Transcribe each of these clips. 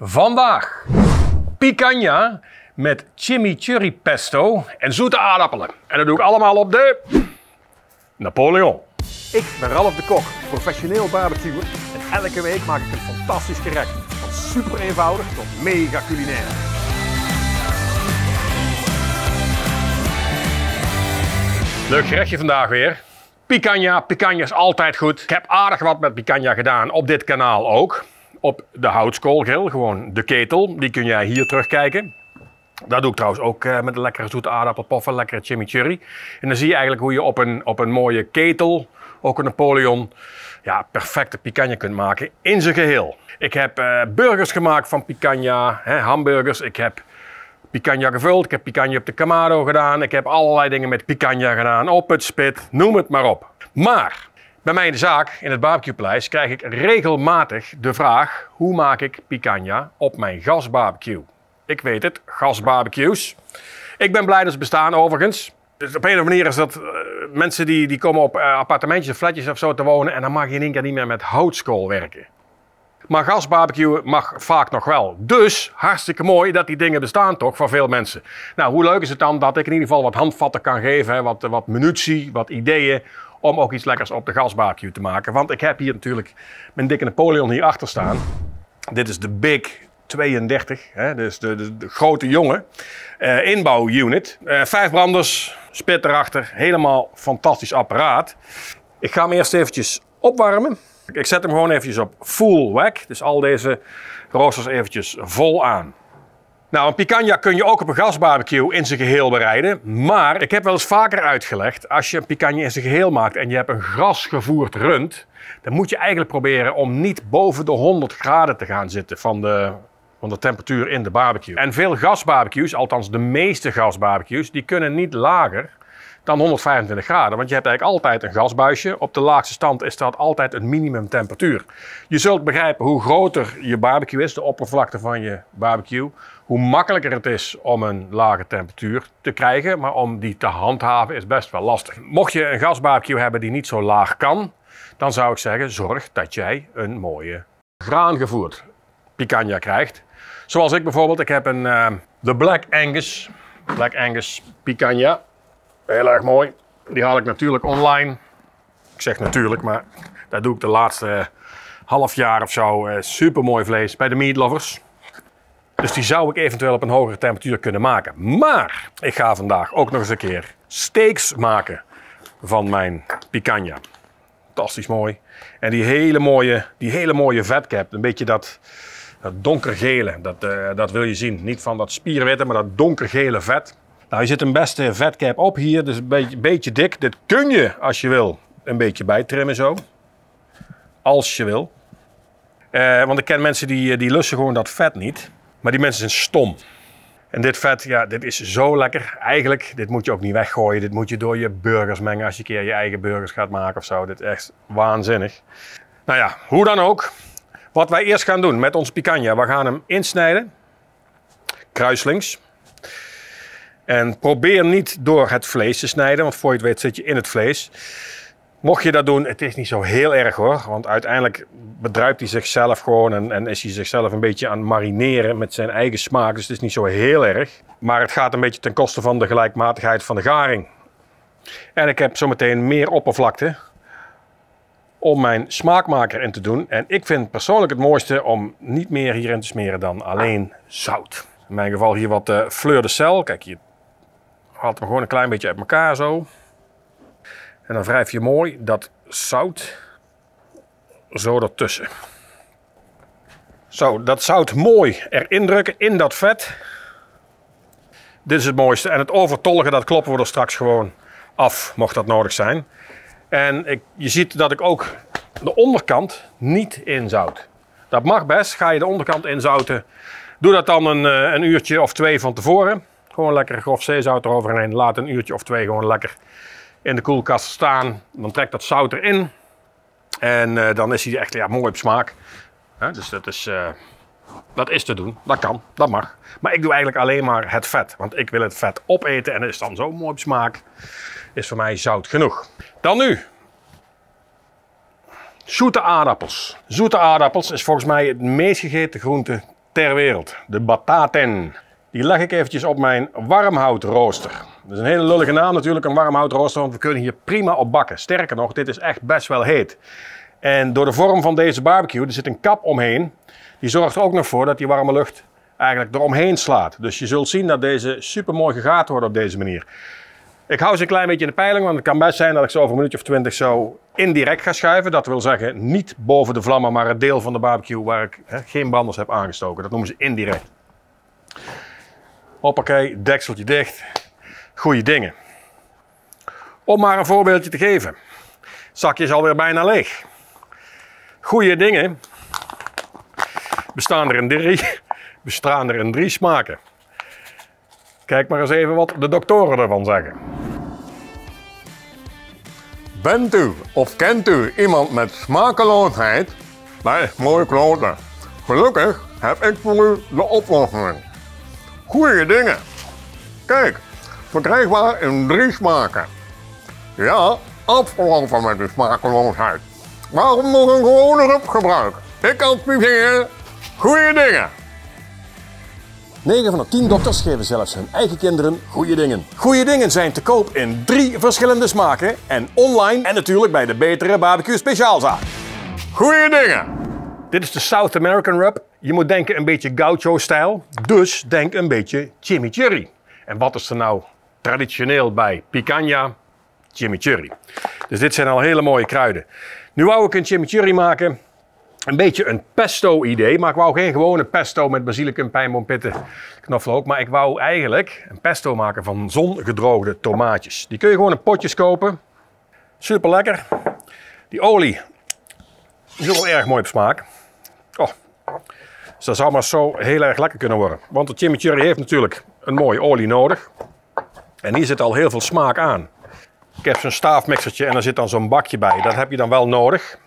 Vandaag picanha met chimichurri pesto en zoete aardappelen. En dat doe ik allemaal op de Napoleon. Ik ben Ralf de Kok, professioneel barbecuer. En elke week maak ik een fantastisch gerecht. Van super eenvoudig tot mega culinair. Leuk gerechtje vandaag weer. Picanha, picanha is altijd goed. Ik heb aardig wat met picanha gedaan op dit kanaal ook. Op de houtskoolgrill, gewoon de ketel. Die kun jij hier terugkijken. Dat doe ik trouwens ook eh, met een lekkere zoete aardappelpoffen, lekkere chimichurri. En dan zie je eigenlijk hoe je op een, op een mooie ketel, ook een Napoleon, ja, perfecte picanha kunt maken in zijn geheel. Ik heb eh, burgers gemaakt van picanha, hè, hamburgers. Ik heb picanha gevuld, ik heb picanha op de kamado gedaan. Ik heb allerlei dingen met picanha gedaan, op het spit, noem het maar op. Maar bij mij in de zaak, in het barbecuepaleis, krijg ik regelmatig de vraag: hoe maak ik picanha op mijn gasbarbecue? Ik weet het, gasbarbecues. Ik ben blij dat ze bestaan overigens. Dus op een of andere manier is dat uh, mensen die, die komen op uh, appartementjes of flatjes of zo te wonen en dan mag je in één keer niet meer met houtskool werken. Maar gasbarbecue mag vaak nog wel. Dus hartstikke mooi dat die dingen bestaan toch voor veel mensen. Nou, hoe leuk is het dan dat ik in ieder geval wat handvatten kan geven, hè, wat, wat munitie, wat ideeën om ook iets lekkers op de gasbarbecue te maken. Want ik heb hier natuurlijk mijn dikke Napoleon hier achter staan. Dit is de Big 32, hè, dus de, de, grote jongen. Uh, inbouwunit. Uh, vijf branders, spit erachter. Helemaal fantastisch apparaat. Ik ga hem eerst eventjes opwarmen. Ik zet hem gewoon eventjes op full whack. Dus al deze roosters eventjes vol aan. Nou, een picanha kun je ook op een gasbarbecue in zijn geheel bereiden. Maar ik heb wel eens vaker uitgelegd, als je een picanha in zijn geheel maakt en je hebt een grasgevoerd rund, dan moet je eigenlijk proberen om niet boven de 100 graden te gaan zitten van de, van de temperatuur in de barbecue. En veel gasbarbecues, althans de meeste gasbarbecues, die kunnen niet lager dan 125 graden. Want je hebt eigenlijk altijd een gasbuisje. Op de laagste stand is dat altijd een minimumtemperatuur. Je zult begrijpen hoe groter je barbecue is, de oppervlakte van je barbecue, hoe makkelijker het is om een lage temperatuur te krijgen. Maar om die te handhaven is best wel lastig. Mocht je een gasbarbecue hebben die niet zo laag kan, dan zou ik zeggen, zorg dat jij een mooie graangevoerd picanha krijgt. Zoals ik bijvoorbeeld, ik heb een uh, de Black Angus, Black Angus picanha. Heel erg mooi. Die haal ik natuurlijk online. Ik zeg natuurlijk, maar dat doe ik de laatste half jaar of zo. Uh, Super mooi vlees bij de meat lovers. Dus die zou ik eventueel op een hogere temperatuur kunnen maken. Maar ik ga vandaag ook nog eens een keer steaks maken van mijn picanha. Fantastisch mooi. En die hele mooie, die hele mooie vetcap, een beetje dat, dat donkergele, dat, uh, dat wil je zien. Niet van dat spierwitte, maar dat donkergele vet. Nou, je zit een beste vetcap op hier, dus een beetje, beetje dik. Dit kun je, als je wil, een beetje bijtrimmen zo. Als je wil. Uh, want ik ken mensen die, die lussen gewoon dat vet niet. Maar die mensen zijn stom. En dit vet, ja, dit is zo lekker. Eigenlijk, dit moet je ook niet weggooien. Dit moet je door je burgers mengen als je een keer je eigen burgers gaat maken of zo. Dit is echt waanzinnig. Nou ja, hoe dan ook. Wat wij eerst gaan doen met onze picanha. We gaan hem insnijden. Kruislings. En probeer niet door het vlees te snijden, want voor je het weet zit je in het vlees. Mocht je dat doen, het is niet zo heel erg hoor. Want uiteindelijk bedruipt hij zichzelf gewoon en, en, is hij zichzelf een beetje aan marineren met zijn eigen smaak. Dus het is niet zo heel erg. Maar het gaat een beetje ten koste van de gelijkmatigheid van de garing. En ik heb zometeen meer oppervlakte om mijn smaakmaker in te doen. En ik vind persoonlijk het mooiste om niet meer hierin te smeren dan alleen zout. In mijn geval hier wat uh, fleur de sel. Kijk, je haalt hem gewoon een klein beetje uit elkaar zo. En dan wrijf je mooi dat zout zo ertussen. Zo, dat zout mooi erin drukken in dat vet. Dit is het mooiste. En het overtollige, dat kloppen we er straks gewoon af, mocht dat nodig zijn. En ik, je ziet dat ik ook de onderkant niet inzout. Dat mag best. Ga je de onderkant inzouten, doe dat dan een, een uurtje of twee van tevoren. Gewoon lekker grof zeezout eroverheen. Laat een uurtje of twee gewoon lekker in de koelkast staan. Dan trekt dat zout erin. En uh, dan is hij echt ja, mooi op smaak. Dus dat is, uh, dat is te doen. Dat kan, dat mag. Maar ik doe eigenlijk alleen maar het vet. Want ik wil het vet opeten en dat is dan zo mooi op smaak. Is voor mij zout genoeg. Dan nu. Zoete aardappels. Zoete aardappels is volgens mij het meest gegeten groente ter wereld. De bataten. Die leg ik eventjes op mijn warmhoutrooster. Dat is een hele lullige naam natuurlijk, een warmhoutrooster, want we kunnen hier prima op bakken. Sterker nog, dit is echt best wel heet. En door de vorm van deze barbecue, er zit een kap omheen, die zorgt er ook nog voor dat die warme lucht eigenlijk eromheen slaat. Dus je zult zien dat deze super mooi gegaat wordt op deze manier. Ik hou ze een klein beetje in de peiling, want het kan best zijn dat ik zo over een minuutje of twintig zo indirect ga schuiven. Dat wil zeggen niet boven de vlammen, maar het deel van de barbecue waar ik geen branders heb aangestoken. Dat noemen ze indirect. Hoppakee, dekseltje dicht. Goeie dingen. Om maar een voorbeeldje te geven. Zakje is alweer bijna leeg. Goeie dingen bestaan er in drie, bestaan er in drie smaken. Kijk maar eens even wat de doktoren ervan zeggen. Bent u of kent u iemand met smakeloosheid? Nee, mooie kloten. Gelukkig heb ik voor u de oplossing. Goeie dingen. Kijk, verkrijgbaar in drie smaken. Ja, afgelopen met de smakeloosheid. Waarom nog een gewone rub gebruiken? Ik adviseer goede dingen. 9 van de 10 dokters geven zelfs hun eigen kinderen goede dingen. Goede dingen zijn te koop in drie verschillende smaken en online en natuurlijk bij de betere barbecue speciaalzaak. Goeie dingen. Dit is de South American Rub. Je moet denken een beetje gaucho-stijl, dus denk een beetje chimichurri. En wat is er nou traditioneel bij picanha? Chimichurri. Dus dit zijn al hele mooie kruiden. Nu wou ik een chimichurri maken een beetje een pesto idee, maar ik wou geen gewone pesto met basilicum, pijnboompitten, knoflook. Maar ik wou eigenlijk een pesto maken van zongedroogde tomaatjes. Die kun je gewoon in potjes kopen. Super lekker. Die olie is ook wel erg mooi op smaak. Oh. Dus dat zou maar zo heel erg lekker kunnen worden. Want de chimichurri heeft natuurlijk een mooie olie nodig. En hier zit al heel veel smaak aan. Ik heb zo'n staafmixertje en daar zit dan zo'n bakje bij. Dat heb je dan wel nodig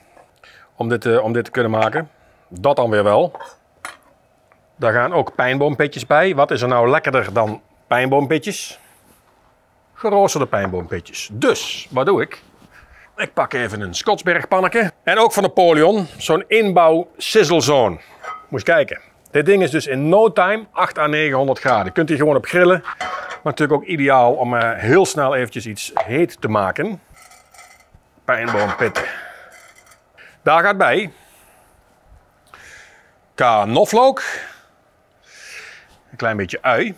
om dit, te, om dit te kunnen maken. Dat dan weer wel. Daar gaan ook pijnboompitjes bij. Wat is er nou lekkerder dan pijnboompitjes? Geroosterde pijnboompitjes. Dus, wat doe ik? Ik pak even een Skotsbergpannetje. En ook van Napoleon, zo'n inbouw sizzle zone. Moet kijken. Dit ding is dus in no time 8 à 900 graden. Kunt hier gewoon op grillen. Maar natuurlijk ook ideaal om uh, heel snel eventjes iets heet te maken. Pijnboompitten. Daar gaat bij knoflook, een klein beetje ui.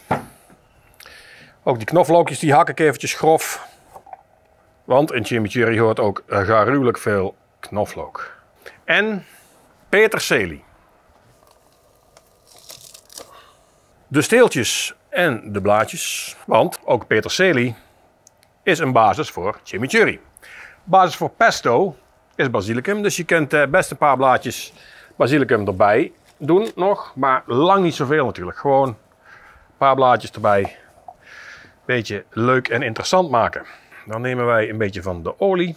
Ook die knoflookjes die hak ik eventjes grof, want in chimichurri hoort ook gruwelijk veel knoflook. En peterselie. De steeltjes en de blaadjes, want ook peterselie is een basis voor chimichurri. Basis voor pesto is basilicum. Dus je kunt uh, best een paar blaadjes basilicum erbij doen nog. Maar lang niet zoveel natuurlijk. Gewoon een paar blaadjes erbij. Beetje leuk en interessant maken. Dan nemen wij een beetje van de olie.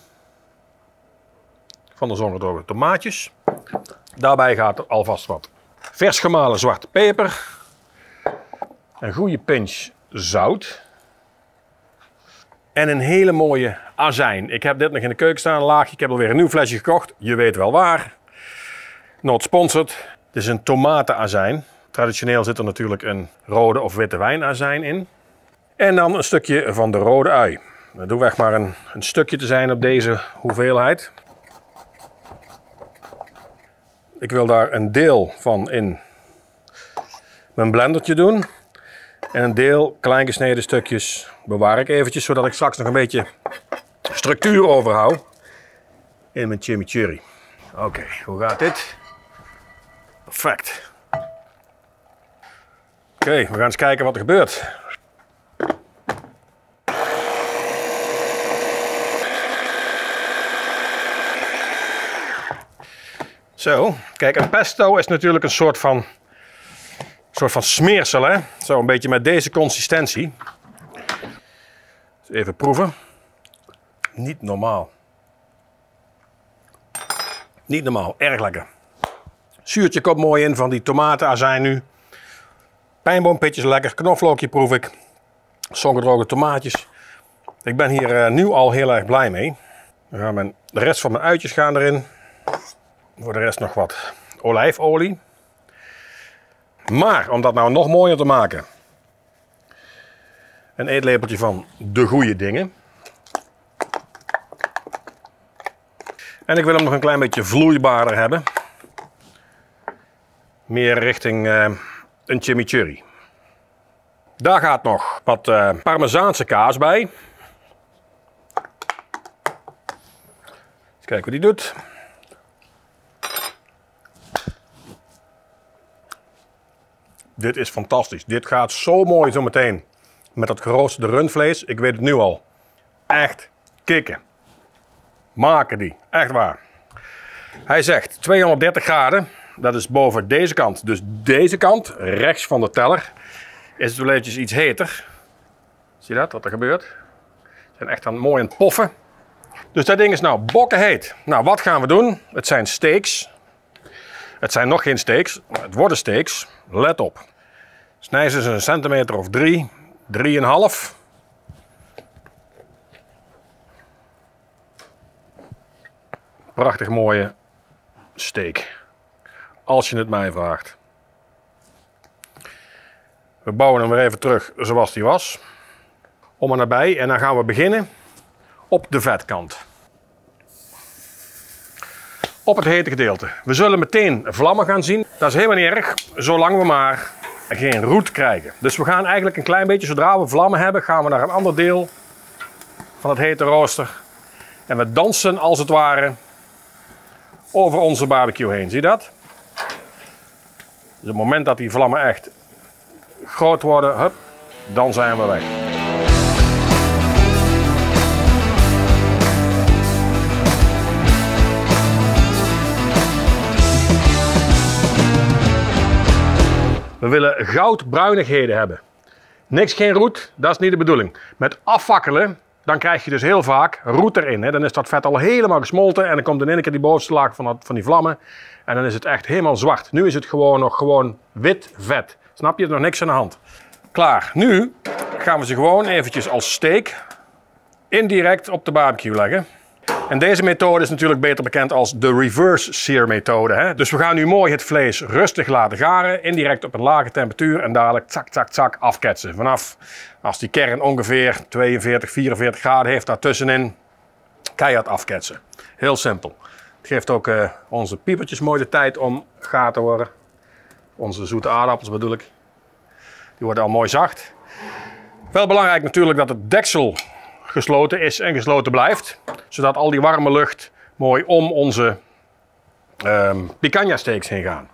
Van de zongedroogde tomaatjes. Daarbij gaat er alvast wat vers gemalen zwarte peper. Een goede pinch zout. En een hele mooie azijn. Ik heb dit nog in de keuken staan, een laagje. Ik heb alweer een nieuw flesje gekocht. Je weet wel waar. Not sponsored. Het is een tomatenazijn. Traditioneel zit er natuurlijk een rode of witte wijnazijn in. En dan een stukje van de rode ui. Dat doe weg maar een, een stukje te zijn op deze hoeveelheid. Ik wil daar een deel van in mijn blendertje doen. En een deel klein gesneden stukjes bewaar ik eventjes, zodat ik straks nog een beetje structuur overhoud in mijn chimichurri. Oké, hoe gaat dit? Perfect. Oké, we gaan eens kijken wat er gebeurt. Zo, kijk, een pesto is natuurlijk een soort van soort van smeersel, hè? Zo een beetje met deze consistentie. even proeven. Niet normaal. Niet normaal, erg lekker. Zuurtje komt mooi in van die tomatenazijn nu. Pijnboompitjes lekker, knoflookje proef ik. Zongedroogde tomaatjes. Ik ben hier uh, nu al heel erg blij mee. De rest van mijn uitjes gaan erin. Voor de rest nog wat olijfolie. Maar om dat nou nog mooier te maken, een eetlepeltje van de goede dingen. En ik wil hem nog een klein beetje vloeibaarder hebben. Meer richting uh, een chimichurri. Daar gaat nog wat uh, parmezaanse kaas bij. Eens kijken wat die doet. Dit is fantastisch. Dit gaat zo mooi zo meteen met dat geroosterde rundvlees. Ik weet het nu al. Echt kicken. Maken die. Echt waar. Hij zegt 230 graden. Dat is boven deze kant. Dus deze kant, rechts van de teller, is het wel iets heter. Zie je dat, wat er gebeurt? Ze zijn echt aan mooi aan het poffen. Dus dat ding is nou bokkenheet. Nou, wat gaan we doen? Het zijn steaks. Het zijn nog geen steaks. Het worden steaks. Let op. Snij ze een centimeter of drie, drieënhalf. Prachtig mooie steak. Als je het mij vraagt. We bouwen hem weer even terug zoals die was. Om en nabij. En dan gaan we beginnen op de vetkant. Op het hete gedeelte. We zullen meteen vlammen gaan zien. Dat is helemaal niet erg, zolang we maar geen roet krijgen. Dus we gaan eigenlijk een klein beetje, zodra we vlammen hebben, gaan we naar een ander deel van het hete rooster. En we dansen als het ware over onze barbecue heen. Zie je dat? Dus op het moment dat die vlammen echt groot worden, hup, dan zijn we weg. We willen goudbruinigheden hebben. Niks geen roet, dat is niet de bedoeling. Met afvakkelen, dan krijg je dus heel vaak roet erin. Hè. Dan is dat vet al helemaal gesmolten en dan komt in één keer die bovenste laag van, van die vlammen. En dan is het echt helemaal zwart. Nu is het gewoon nog gewoon wit vet. Snap je? Er nog niks aan de hand. Klaar. Nu gaan we ze gewoon eventjes als steek indirect op de barbecue leggen. En deze methode is natuurlijk beter bekend als de reverse sear methode. Hè? Dus we gaan nu mooi het vlees rustig laten garen, indirect op een lage temperatuur en dadelijk zak, zak, zak afketsen. Vanaf als die kern ongeveer 42, 44 graden heeft daartussenin, keihard afketsen. Heel simpel. Het geeft ook uh, onze piepertjes mooi de tijd om gaar te worden. Onze zoete aardappels bedoel ik. Die worden al mooi zacht. Wel belangrijk natuurlijk dat het deksel gesloten is en gesloten blijft. Zodat al die warme lucht mooi om onze um, picanha steaks heen gaan.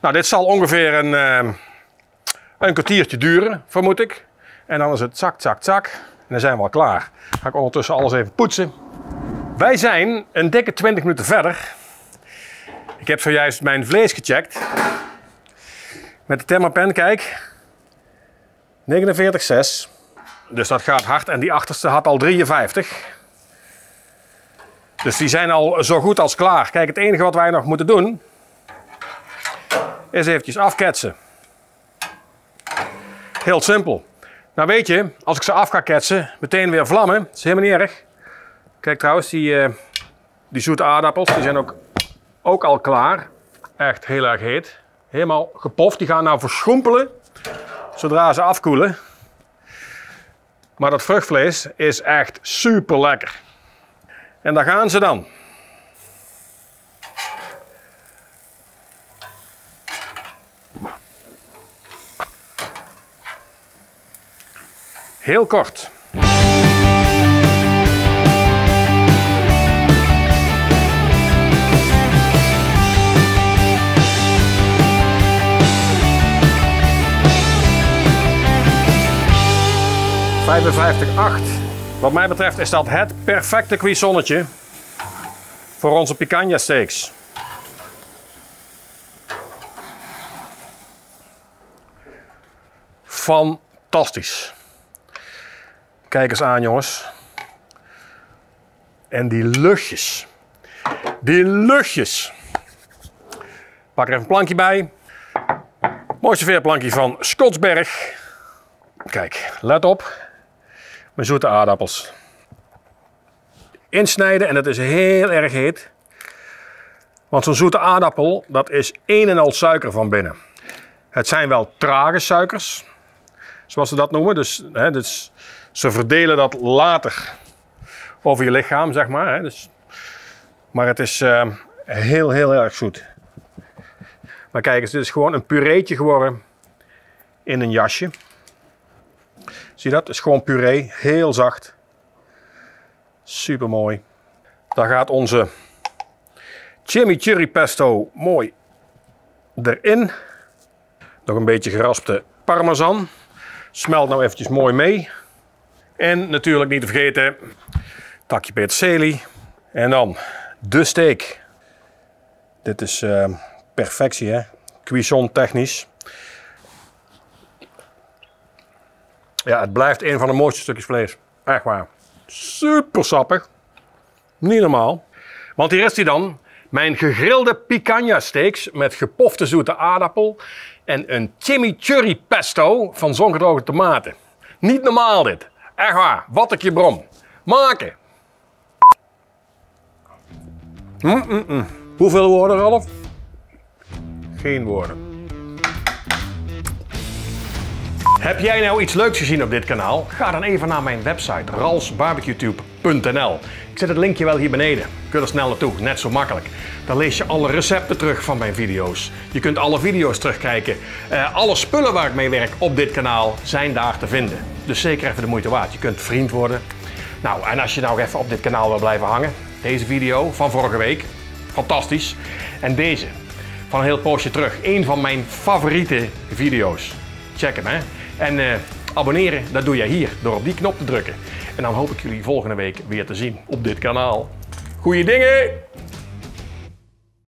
Nou, dit zal ongeveer een, um, een kwartiertje duren, vermoed ik. En dan is het zak, zak, zak. En dan zijn we al klaar. Ga ik ondertussen alles even poetsen. Wij zijn een dikke 20 minuten verder. Ik heb zojuist mijn vlees gecheckt. Met de Thermapen, kijk. 49,6. Dus dat gaat hard. En die achterste had al 53. Dus die zijn al zo goed als klaar. Kijk, het enige wat wij nog moeten doen... is eventjes afketsen. Heel simpel. Nou weet je, als ik ze af ga ketsen, meteen weer vlammen. Dat is helemaal niet erg. Kijk trouwens, die, uh, die zoete aardappels, die zijn ook, ook al klaar. Echt heel erg heet. Helemaal gepoft. Die gaan nou verschroempelen zodra ze afkoelen. Maar dat vruchtvlees is echt super lekker. En daar gaan ze dan. Heel kort. 55,8. Wat mij betreft is dat het perfecte cuissonnetje voor onze picanha steaks. Fantastisch. Kijk eens aan jongens. En die luchtjes. Die luchtjes. Pak er even een plankje bij. Mooiste veerplankje van Skotsberg. Kijk, let op mijn zoete aardappels. Insnijden en dat is heel erg heet. Want zo'n zoete aardappel, dat is een en al suiker van binnen. Het zijn wel trage suikers, zoals ze dat noemen. Dus, hè, dus ze verdelen dat later over je lichaam, zeg maar. Hè. Dus, maar het is eh, heel, heel erg zoet. Maar kijk eens, dit is gewoon een pureetje geworden in een jasje. Zie je dat? Het is gewoon puree, heel zacht. Super mooi. Daar gaat onze chimichurri pesto mooi erin. Nog een beetje geraspte parmesan. Smelt nou eventjes mooi mee. En natuurlijk niet te vergeten, takje peterselie. En dan de steak. Dit is uh, perfectie hè. Cuisson technisch. Ja, het blijft een van de mooiste stukjes vlees. Echt waar. Super sappig. Niet normaal. Want hier is hij dan. Mijn gegrilde picanha steaks met gepofte zoete aardappel en een chimichurri pesto van zongedroogde tomaten. Niet normaal dit. Echt waar. Wat ik je brom. Maken. Mm -mm -mm. Hoeveel woorden, Ralf? Geen woorden. Heb jij nou iets leuks gezien op dit kanaal? Ga dan even naar mijn website ralsbarbecutube.nl. Ik zet het linkje wel hier beneden. Kun er snel naartoe, net zo makkelijk. Dan lees je alle recepten terug van mijn video's. Je kunt alle video's terugkijken. Uh, alle spullen waar ik mee werk op dit kanaal zijn daar te vinden. Dus zeker even de moeite waard. Je kunt vriend worden. Nou, en als je nou even op dit kanaal wil blijven hangen, deze video van vorige week, fantastisch. En deze, van een heel poosje terug, een van mijn favoriete video's. Check hem, hè. En uh, abonneren, dat doe jij hier door op die knop te drukken. En dan hoop ik jullie volgende week weer te zien op dit kanaal. Goeie dingen!